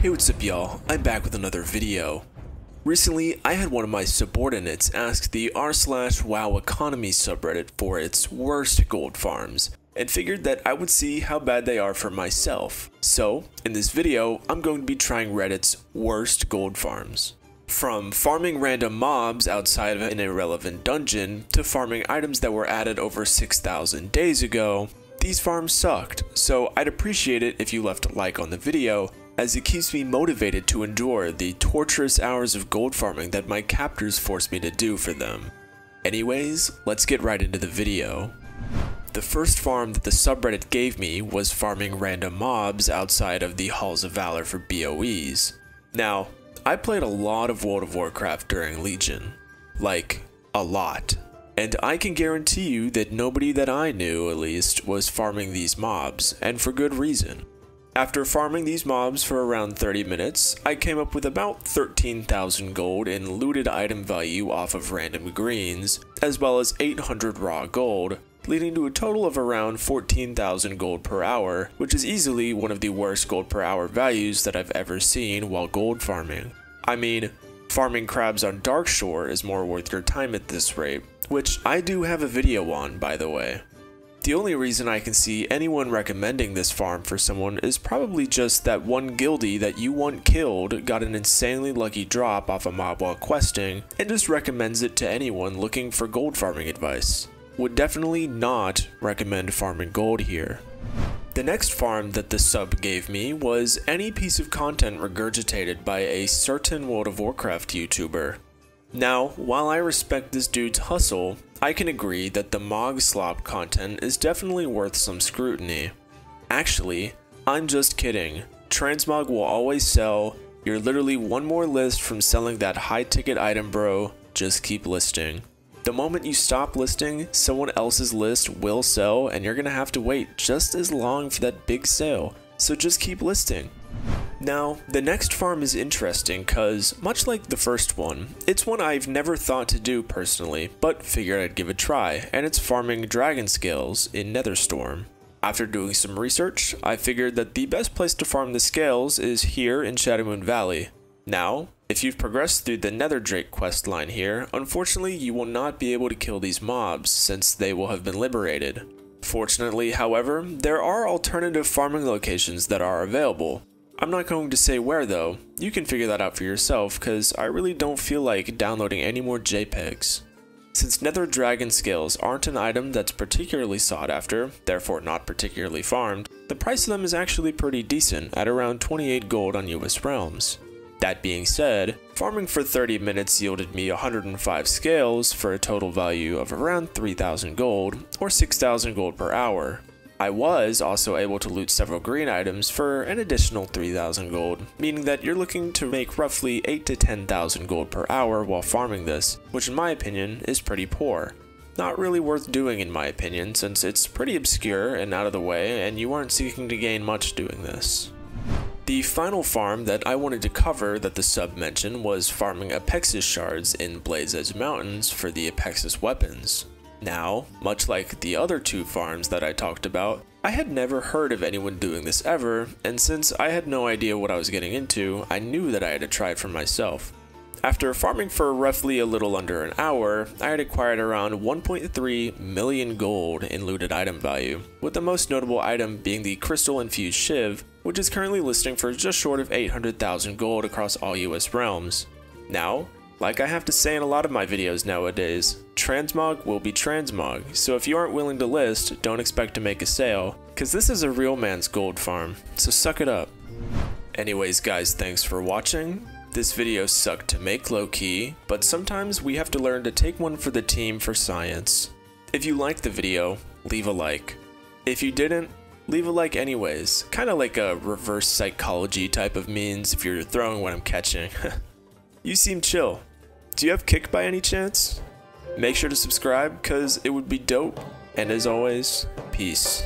Hey what's up y'all, I'm back with another video. Recently, I had one of my subordinates ask the r slash wow economy subreddit for its worst gold farms, and figured that I would see how bad they are for myself. So, in this video, I'm going to be trying Reddit's worst gold farms. From farming random mobs outside of an irrelevant dungeon, to farming items that were added over 6,000 days ago, these farms sucked, so I'd appreciate it if you left a like on the video as it keeps me motivated to endure the torturous hours of gold farming that my captors force me to do for them. Anyways, let's get right into the video. The first farm that the subreddit gave me was farming random mobs outside of the Halls of Valor for BOEs. Now, I played a lot of World of Warcraft during Legion. Like, a lot. And I can guarantee you that nobody that I knew, at least, was farming these mobs, and for good reason. After farming these mobs for around 30 minutes, I came up with about 13,000 gold in looted item value off of random greens, as well as 800 raw gold, leading to a total of around 14,000 gold per hour, which is easily one of the worst gold per hour values that I've ever seen while gold farming. I mean, farming crabs on Darkshore is more worth your time at this rate, which I do have a video on by the way. The only reason I can see anyone recommending this farm for someone is probably just that one guildie that you want killed got an insanely lucky drop off a mob while questing and just recommends it to anyone looking for gold farming advice. Would definitely not recommend farming gold here. The next farm that the sub gave me was any piece of content regurgitated by a certain World of Warcraft YouTuber. Now, while I respect this dude's hustle, I can agree that the Mog Slop content is definitely worth some scrutiny. Actually, I'm just kidding. Transmog will always sell, you're literally one more list from selling that high ticket item bro, just keep listing. The moment you stop listing, someone else's list will sell and you're gonna have to wait just as long for that big sale, so just keep listing. Now, the next farm is interesting cause, much like the first one, it's one I've never thought to do personally, but figured I'd give a try, and it's farming dragon scales in Netherstorm. After doing some research, I figured that the best place to farm the scales is here in Shadowmoon Valley. Now, if you've progressed through the Netherdrake quest line here, unfortunately you will not be able to kill these mobs since they will have been liberated. Fortunately, however, there are alternative farming locations that are available, I'm not going to say where though, you can figure that out for yourself cause I really don't feel like downloading any more JPEGs. Since nether dragon scales aren't an item that's particularly sought after, therefore not particularly farmed, the price of them is actually pretty decent at around 28 gold on US realms. That being said, farming for 30 minutes yielded me 105 scales for a total value of around 3000 gold, or 6000 gold per hour, I was also able to loot several green items for an additional 3000 gold, meaning that you're looking to make roughly 8 to 10,000 gold per hour while farming this, which in my opinion is pretty poor. Not really worth doing in my opinion, since it's pretty obscure and out of the way, and you aren't seeking to gain much doing this. The final farm that I wanted to cover that the sub mentioned was farming Apexis shards in Blade's Edge Mountains for the Apexis weapons. Now, much like the other two farms that I talked about, I had never heard of anyone doing this ever, and since I had no idea what I was getting into, I knew that I had to try it for myself. After farming for roughly a little under an hour, I had acquired around 1.3 million gold in looted item value, with the most notable item being the Crystal Infused Shiv, which is currently listing for just short of 800,000 gold across all US realms. Now, like I have to say in a lot of my videos nowadays, transmog will be transmog, so if you aren't willing to list, don't expect to make a sale, cause this is a real man's gold farm, so suck it up. Anyways guys, thanks for watching. This video sucked to make low-key, but sometimes we have to learn to take one for the team for science. If you liked the video, leave a like. If you didn't, leave a like anyways, kinda like a reverse psychology type of means if you're throwing what I'm catching. you seem chill, do you have Kick by any chance? Make sure to subscribe because it would be dope. And as always, peace.